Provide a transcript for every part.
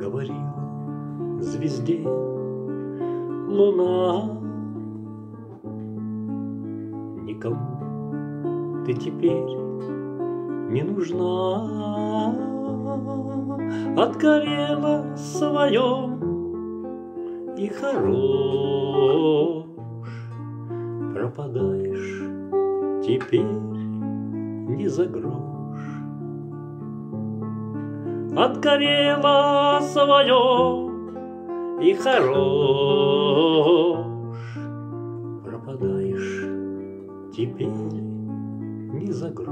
говорила звезде луна. Никому ты теперь не нужна, Отгорела своем и хорош, Пропадаешь теперь не за грош. Отгорела свое и хорош, Пропадаешь теперь не за грош.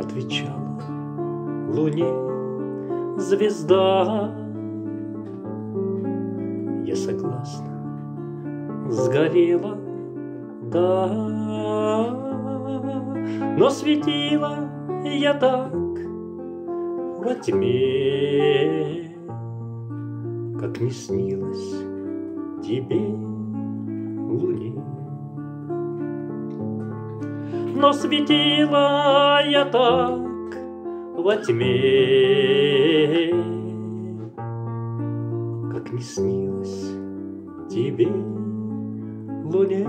Отвечала луне звезда. Согласна, сгорела, да, но светила я так во тьме, как не снилось тебе луне. Но светила я так во тьме, Как не снилось тебе, луне.